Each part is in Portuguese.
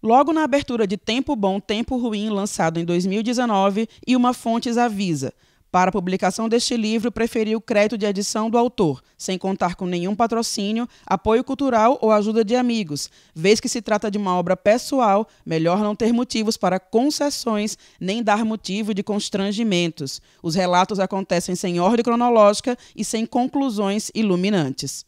Logo na abertura de Tempo Bom, Tempo Ruim, lançado em 2019, e uma Fontes avisa. Para a publicação deste livro, preferiu crédito de edição do autor, sem contar com nenhum patrocínio, apoio cultural ou ajuda de amigos. Vez que se trata de uma obra pessoal, melhor não ter motivos para concessões, nem dar motivo de constrangimentos. Os relatos acontecem sem ordem cronológica e sem conclusões iluminantes.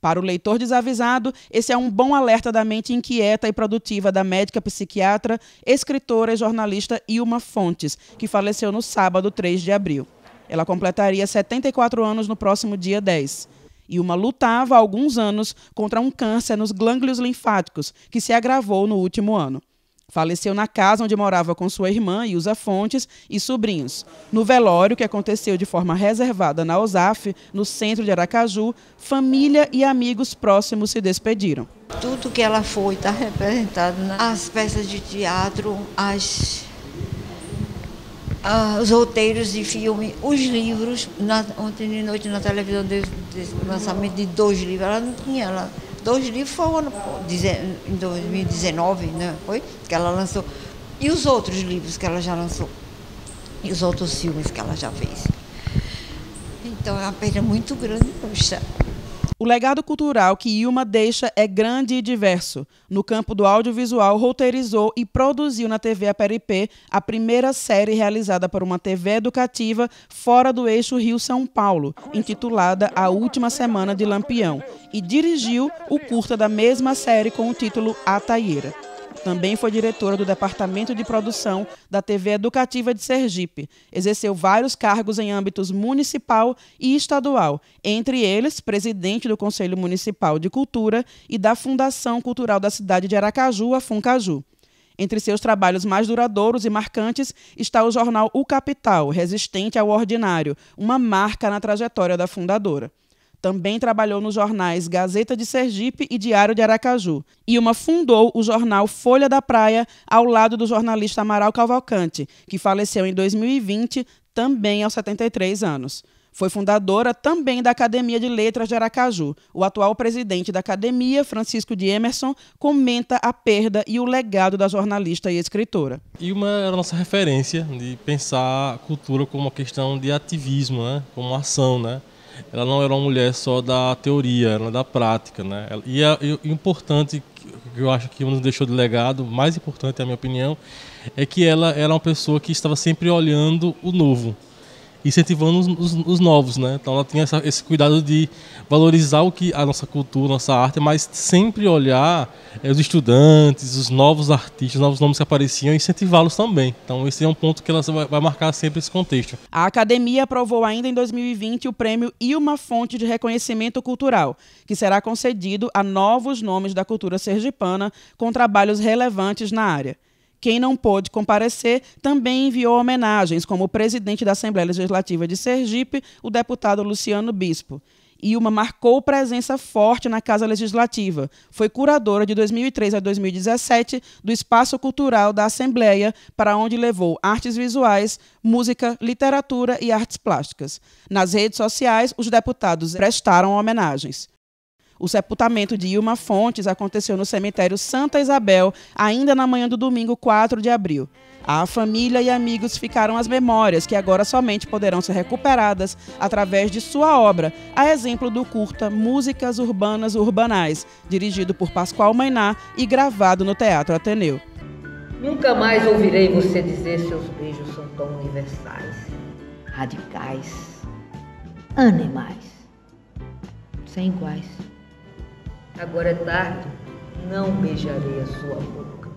Para o leitor desavisado, esse é um bom alerta da mente inquieta e produtiva da médica psiquiatra, escritora e jornalista Ilma Fontes, que faleceu no sábado 3 de abril. Ela completaria 74 anos no próximo dia 10. Ilma lutava há alguns anos contra um câncer nos glândulos linfáticos, que se agravou no último ano. Faleceu na casa onde morava com sua irmã, Ilza Fontes, e sobrinhos. No velório, que aconteceu de forma reservada na OSAF, no centro de Aracaju, família e amigos próximos se despediram. Tudo que ela foi está representado nas peças de teatro, as, uh, os roteiros de filme, os livros. Na, ontem de noite na televisão, desse lançamento de dois livros, ela não tinha. Ela, Dois livros foi ano, em 2019, né? Foi? Que ela lançou. E os outros livros que ela já lançou? E os outros filmes que ela já fez? Então é uma perda muito grande, poxa. O legado cultural que Ilma deixa é grande e diverso. No campo do audiovisual, roteirizou e produziu na TV Aperipê a primeira série realizada por uma TV educativa fora do eixo Rio-São Paulo, intitulada A Última Semana de Lampião, e dirigiu o curta da mesma série com o título A Taieira. Também foi diretora do Departamento de Produção da TV Educativa de Sergipe. Exerceu vários cargos em âmbitos municipal e estadual, entre eles presidente do Conselho Municipal de Cultura e da Fundação Cultural da cidade de Aracaju, a Funcaju. Entre seus trabalhos mais duradouros e marcantes está o jornal O Capital, resistente ao ordinário, uma marca na trajetória da fundadora. Também trabalhou nos jornais Gazeta de Sergipe e Diário de Aracaju. Ilma fundou o jornal Folha da Praia ao lado do jornalista Amaral Cavalcante, que faleceu em 2020, também aos 73 anos. Foi fundadora também da Academia de Letras de Aracaju. O atual presidente da academia, Francisco de Emerson, comenta a perda e o legado da jornalista e escritora. Ilma era a nossa referência de pensar a cultura como uma questão de ativismo, né? como ação, né? Ela não era uma mulher só da teoria, era da prática, né? E, é, importante que eu acho que nos deixou de legado, mais importante, na minha opinião, é que ela era uma pessoa que estava sempre olhando o novo, incentivando os, os, os, novos, né? Então ela tinha essa, esse cuidado de valorizar o que a nossa cultura, nossa arte, mas sempre olhar é, os estudantes, os novos artistas, os novos nomes que apareciam e incentivá-los também. Então esse é um ponto que ela vai, vai, marcar sempre esse contexto. A academia aprovou ainda em 2020 o prêmio uma fonte de reconhecimento cultural, que será concedido a novos nomes da cultura sergipana com trabalhos relevantes na área. Quem não pôde comparecer também enviou homenagens, como o presidente da Assembleia Legislativa de Sergipe, o deputado Luciano Bispo. Ilma marcou presença forte na Casa Legislativa. Foi curadora de 2003 a 2017 do Espaço Cultural da Assembleia, para onde levou artes visuais, música, literatura e artes plásticas. Nas redes sociais, os deputados prestaram homenagens. O sepultamento de Ilma Fontes aconteceu no cemitério Santa Isabel, ainda na manhã do domingo 4 de abril. A família e amigos ficaram as memórias, que agora somente poderão ser recuperadas através de sua obra, a exemplo do curta Músicas Urbanas Urbanais, dirigido por Pascoal Mainá e gravado no Teatro Ateneu. Nunca mais ouvirei você dizer seus beijos são tão universais, radicais, animais, sem iguais. Agora é tarde, não beijarei a sua boca.